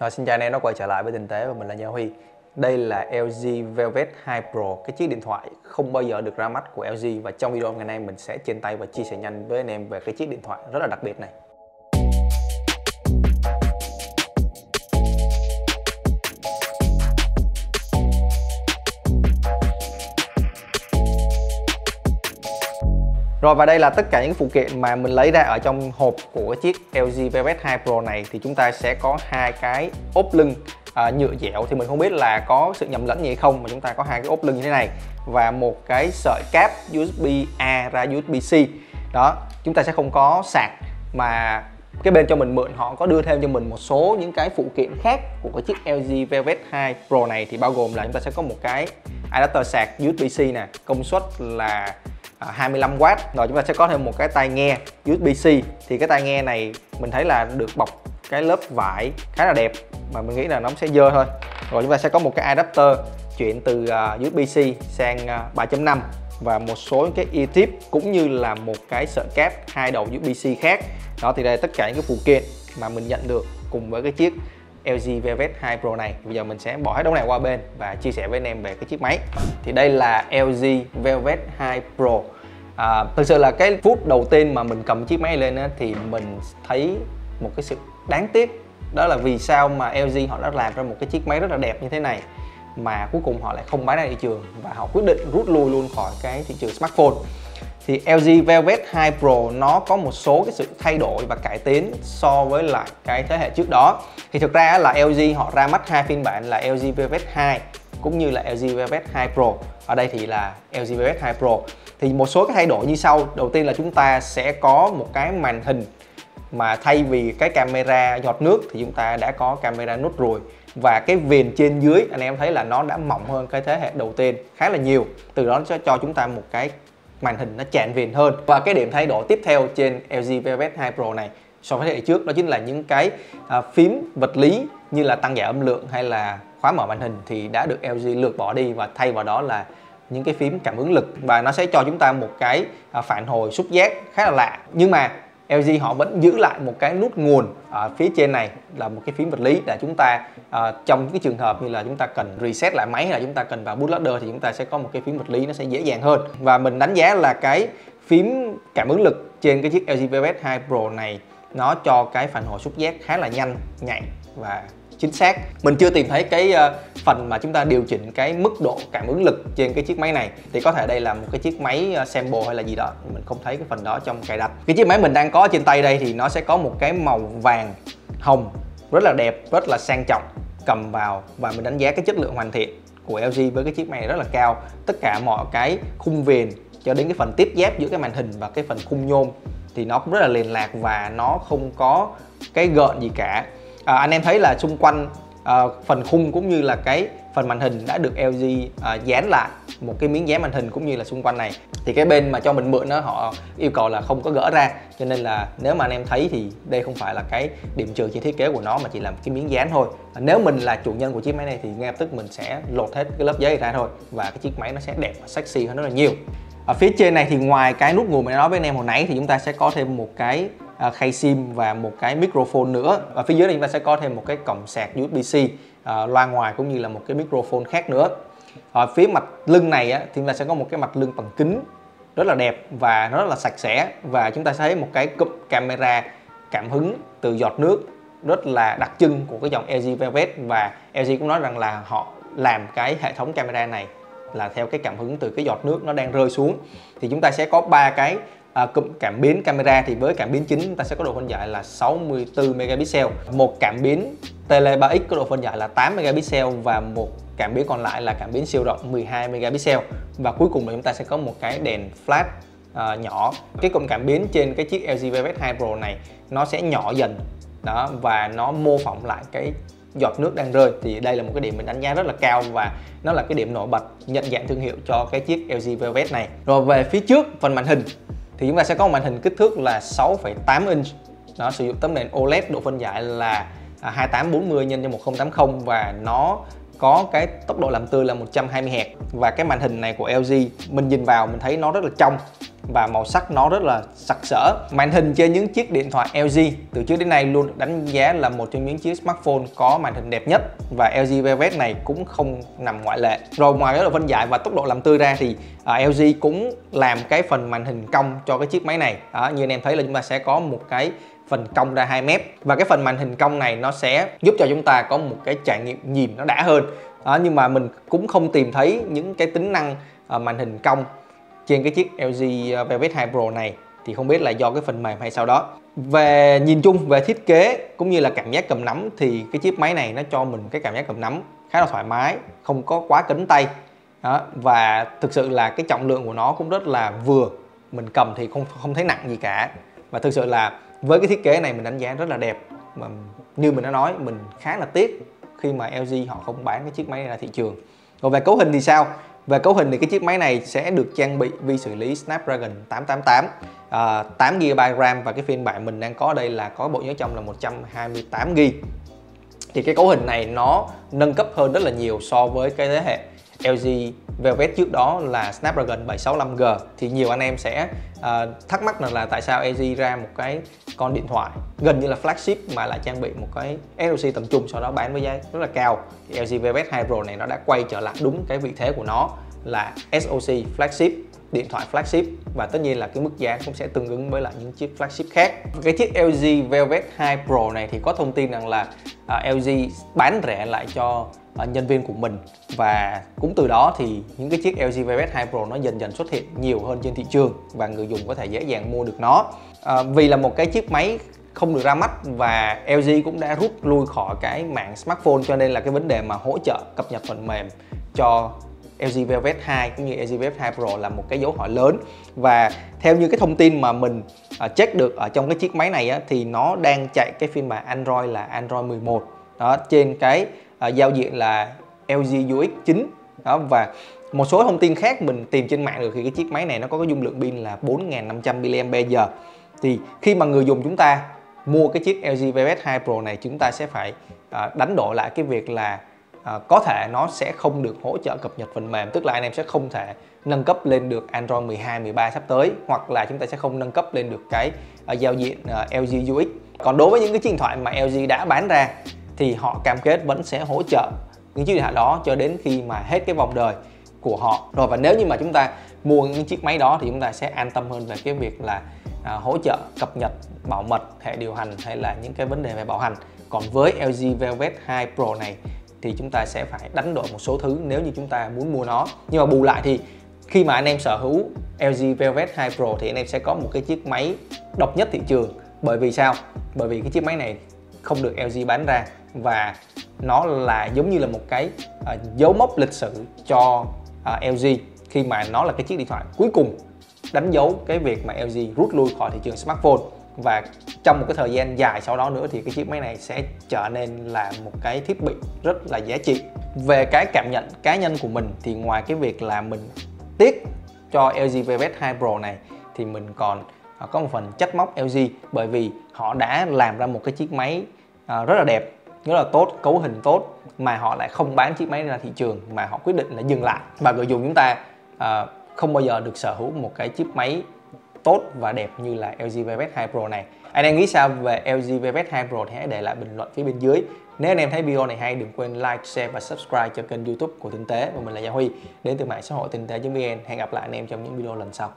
Rồi, xin chào anh em đã quay trở lại với Tinh tế và mình là Nha Huy. Đây là LG Velvet 2 Pro Cái chiếc điện thoại không bao giờ được ra mắt của LG Và trong video ngày nay mình sẽ trên tay và chia sẻ nhanh với anh em về cái chiếc điện thoại rất là đặc biệt này. Rồi và đây là tất cả những phụ kiện mà mình lấy ra ở trong hộp của chiếc LG Velvet 2 Pro này. Thì chúng ta sẽ có hai cái ốp lưng à, nhựa dẻo. Thì mình không biết là có sự nhầm lẫn gì hay không mà chúng ta có hai cái ốp lưng như thế này và một cái sợi cáp USB A ra USB C. Đó chúng ta sẽ không có sạc mà cái bên cho mình mượn họ có đưa thêm cho mình một số những cái phụ kiện khác của cái chiếc LG Velvet 2 Pro này. Thì bao gồm là chúng ta sẽ có một cái adapter sạc USB-C nè công suất là À, 25W rồi chúng ta sẽ có thêm một cái tai nghe USB-C thì cái tai nghe này mình thấy là được bọc cái lớp vải khá là đẹp mà mình nghĩ là nó sẽ dơ thôi. Rồi chúng ta sẽ có một cái adapter chuyển từ à, uh, USB-C sang à, uh, 3.5 và một số cái e tip cũng như là một cái sợi cáp hai đầu USB-C khác. Đó thì đây là tất cả những cái phụ kiện mà mình nhận được cùng với cái chiếc LG Velvet 2 Pro này. Bây giờ mình sẽ bỏ hết đống này qua bên và chia sẻ với anh em về cái chiếc máy. Thì đây là LG Velvet 2 Pro. À, thực sự là cái phút đầu tiên mà mình cầm chiếc máy lên á, thì mình thấy một cái sự đáng tiếc. Đó là vì sao mà LG họ đã làm ra một cái chiếc máy rất là đẹp như thế này mà cuối cùng họ lại không bán ra thị trường và họ quyết định rút lui luôn khỏi cái thị trường smartphone thì LG Velvet 2 Pro nó có một số cái sự thay đổi và cải tiến so với lại cái thế hệ trước đó. Thì thực ra là LG họ ra mắt hai phiên bản là LG Velvet 2 cũng như là LG Velvet 2 Pro. Ở đây thì là LG Velvet 2 Pro. Thì một số cái thay đổi như sau. Đầu tiên là chúng ta sẽ có một cái màn hình mà thay vì cái camera giọt nước thì chúng ta đã có camera nút ruồi. Và cái viền trên dưới anh em thấy là nó đã mỏng hơn cái thế hệ đầu tiên khá là nhiều. Từ đó sẽ cho chúng ta một cái màn hình nó chạm viền hơn. Và cái điểm thay đổi tiếp theo trên LG Velvet 2 Pro này, so với thế hệ trước, đó chính là những cái à, phím vật lý như là tăng giảm âm lượng hay là khóa mở màn hình thì đã được LG lược bỏ đi và thay vào đó là những cái phím cảm ứng lực. Và nó sẽ cho chúng ta một cái à, phản hồi xúc giác khá là lạ. Nhưng mà LG họ vẫn giữ lại một cái nút nguồn ở phía trên này là một cái phím vật lý để chúng ta uh, trong cái trường hợp như là chúng ta cần reset lại máy hay là chúng ta cần vào bootloader thì chúng ta sẽ có một cái phím vật lý nó sẽ dễ dàng hơn. Và mình đánh giá là cái phím cảm ứng lực trên cái chiếc LG Velvet 2 Pro này nó cho cái phản hồi xúc giác khá là nhanh nhạy và chính xác. Mình chưa tìm thấy cái ờ, phần mà chúng ta điều chỉnh cái mức độ cảm ứng lực trên cái chiếc máy này. Thì có thể đây là một cái chiếc máy ờ, sample hay là gì đó. Mình không thấy cái phần đó trong cài đặt. Cái chiếc máy mình đang có trên tay đây thì nó sẽ có một cái màu vàng hồng, rất là đẹp, rất là sang trọng, cầm vào và mình đánh giá cái chất lượng hoàn thiện của LG với cái chiếc máy này rất là cao. Tất cả mọi cái khung viền cho đến cái phần tiếp giáp giữa cái màn hình và cái phần khung nhôm thì nó cũng rất là liền lạc và nó không có cái gợn gì cả à, anh em thấy là xung quanh à, phần khung cũng như là cái phần màn hình đã được LG à, dán lại một cái miếng dán màn hình cũng như là xung quanh này. Thì cái bên mà cho mình mượn đó họ yêu cầu là không có gỡ ra. Cho nên là nếu mà anh em thấy thì đây không phải là cái điểm trừ trên thiết kế của nó mà chỉ là một cái miếng dán thôi. À, nếu mình là chủ nhân của chiếc máy này thì ngay lập tức mình sẽ lột hết cái lớp giấy ra thôi và cái chiếc máy nó sẽ đẹp và sexy hơn rất là nhiều. Ở phía trên này thì ngoài cái nút nguồn mình nói với anh em hồi nãy thì chúng ta sẽ có thêm một cái uh, khay sim và một cái microphone nữa. Và phía dưới này chúng ta sẽ có thêm một cái cổng sạc USB-C uh, à, loa ngoài cũng như là một cái microphone khác nữa. Ở phía mặt lưng này á, thì chúng ta sẽ có một cái mặt lưng bằng kính rất là đẹp và nó rất là sạch sẽ và chúng ta sẽ thấy một cái cụm camera cảm hứng từ giọt nước rất là đặc trưng của cái dòng LG Velvet và LG cũng nói rằng là họ làm cái hệ thống camera này là theo cái cảm hứng từ cái giọt nước nó đang rơi xuống. Thì chúng ta sẽ có ba cái à, cụm cảm biến camera thì với cảm biến chính chúng ta sẽ có độ phân giải là 64 megapixel. Một cảm biến tele 3x có độ phân giải là 8 megapixel và một cảm biến còn lại là cảm biến siêu rộng 12 megapixel. Và cuối cùng là chúng ta sẽ có một cái đèn flash à, nhỏ. Cái cụm cảm biến trên cái chiếc LG Velvet 2 Pro này nó sẽ nhỏ dần. Đó và nó mô phỏng lại cái giọt nước đang rơi. Thì đây là một cái điểm mình đánh giá rất là cao và nó là cái điểm nổi bật nhận dạng thương hiệu cho cái chiếc LG Velvet này. Rồi về phía trước phần màn hình thì chúng ta sẽ có một màn hình kích thước là 6,8 inch. Nó sử dụng tấm nền OLED độ phân giải là 2840 x 1080 và nó có cái tốc độ làm tươi là 120 Hz và cái màn hình này của LG mình nhìn vào mình thấy nó rất là trong và màu sắc nó rất là sặc sỡ. Màn hình trên những chiếc điện thoại LG từ trước đến nay luôn được đánh giá là một trong những chiếc smartphone có màn hình đẹp nhất và LG Velvet này cũng không nằm ngoại lệ. Rồi ngoài cái độ phân giải và tốc độ làm tươi ra thì à, uh, LG cũng làm cái phần màn hình cong cho cái chiếc máy này. Đó, như anh em thấy là chúng ta sẽ có một cái phần cong ra hai mép. Và cái phần màn hình cong này nó sẽ giúp cho chúng ta có một cái trải nghiệm nhìn nó đã hơn. Đó, nhưng mà mình cũng không tìm thấy những cái tính năng uh, màn hình cong trên cái chiếc LG à, Velvet 2 Pro này thì không biết là do cái phần mềm hay sao đó. Về nhìn chung, về thiết kế cũng như là cảm giác cầm nắm thì cái chiếc máy này nó cho mình cái cảm giác cầm nắm khá là thoải mái, không có quá cứng tay. Đó. và thực sự là cái trọng lượng của nó cũng rất là vừa. Mình cầm thì không không thấy nặng gì cả. Và thực sự là với cái thiết kế này mình đánh giá rất là đẹp. Mà như mình đã nói, mình khá là tiếc khi mà LG họ không bán cái chiếc máy này ra thị trường. Còn về cấu hình thì sao? Về cấu hình thì cái chiếc máy này sẽ được trang bị vi xử lý Snapdragon 888 à, 8GB RAM. Và cái phiên bản mình đang có đây là có bộ nhớ trong là 128GB thì cái cấu hình này nó nâng cấp hơn rất là nhiều so với cái thế hệ LG Velvet trước đó là Snapdragon 765G thì nhiều anh em sẽ uh, thắc mắc là tại sao LG ra một cái con điện thoại gần như là flagship mà lại trang bị một cái SoC tầm trung sau đó bán với giá rất là cao. Thì LG Velvet 2 Pro này nó đã quay trở lại đúng cái vị thế của nó là SoC flagship điện thoại flagship. Và tất nhiên là cái mức giá cũng sẽ tương ứng với lại những chiếc flagship khác. Cái chiếc LG Velvet 2 Pro này thì có thông tin rằng là à, uh, LG bán rẻ lại cho uh, nhân viên của mình. Và cũng từ đó thì những cái chiếc LG Velvet 2 Pro nó dần dần xuất hiện nhiều hơn trên thị trường và người dùng có thể dễ dàng mua được nó. Uh, vì là một cái chiếc máy không được ra mắt và LG cũng đã rút lui khỏi cái mạng smartphone cho nên là cái vấn đề mà hỗ trợ cập nhật phần mềm cho LG Velvet 2 cũng như LG Velvet 2 Pro là một cái dấu hỏi lớn. Và theo như cái thông tin mà mình à, check được ở trong cái chiếc máy này á, thì nó đang chạy cái phiên bản Android là Android 11 đó trên cái uh, giao diện là LG UX 9 đó và một số thông tin khác mình tìm trên mạng được thì cái chiếc máy này nó có cái dung lượng pin là 4.500 mAh. Thì khi mà người dùng chúng ta mua cái chiếc LG Velvet 2 Pro này chúng ta sẽ phải uh, đánh đổi lại cái việc là à, có thể nó sẽ không được hỗ trợ cập nhật phần mềm tức là anh em sẽ không thể nâng cấp lên được Android 12, 13 sắp tới hoặc là chúng ta sẽ không nâng cấp lên được cái uh, giao diện uh, à, LG UX còn đối với những cái điện thoại mà LG đã bán ra thì họ cam kết vẫn sẽ hỗ trợ những chiếc điện thoại đó cho đến khi mà hết cái vòng đời của họ. Rồi và nếu như mà chúng ta mua những chiếc máy đó thì chúng ta sẽ an tâm hơn về cái việc là à, hỗ trợ cập nhật bảo mật hệ điều hành hay là những cái vấn đề về bảo hành. Còn với LG Velvet 2 Pro này thì chúng ta sẽ phải đánh đổi một số thứ nếu như chúng ta muốn mua nó. Nhưng mà bù lại thì khi mà anh em sở hữu LG Velvet 2 Pro thì anh em sẽ có một cái chiếc máy độc nhất thị trường. Bởi vì sao? Bởi vì cái chiếc máy này không được LG bán ra và nó là giống như là một cái uh, dấu mốc lịch sử cho ờ, uh, LG khi mà nó là cái chiếc điện thoại cuối cùng đánh dấu cái việc mà LG rút lui khỏi thị trường smartphone và trong một cái thời gian dài sau đó nữa thì cái chiếc máy này sẽ trở nên là một cái thiết bị rất là giá trị. Về cái cảm nhận cá nhân của mình thì ngoài cái việc là mình tiếc cho LG Velvet 2 Pro này thì mình còn à, có một phần trách móc LG bởi vì họ đã làm ra một cái chiếc máy à, rất là đẹp, rất là tốt, cấu hình tốt mà họ lại không bán chiếc máy ra thị trường mà họ quyết định là dừng lại. Và người dùng chúng ta à, không bao giờ được sở hữu một cái chiếc máy tốt và đẹp như là LG Velvet 2 Pro này. Anh em nghĩ sao về LG Velvet 2 Pro thì hãy để lại bình luận phía bên dưới. Nếu anh em thấy video này hay đừng quên like, share và subscribe cho kênh youtube của Tinh Tế và mình là Gia Huy. Đến từ mạng xã hội tinh tế.vn hẹn gặp lại anh em trong những video lần sau.